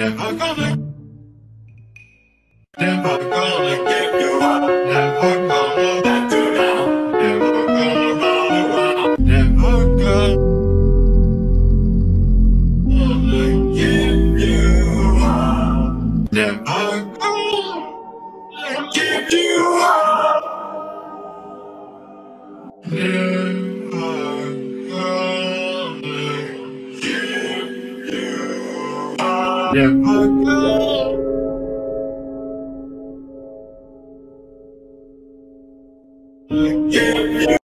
Never gonna, never gonna give you up. Never gonna let you down. Never gonna run around. Never gonna give you up. Never gonna give you up. Never Yeah. Yeah, yeah.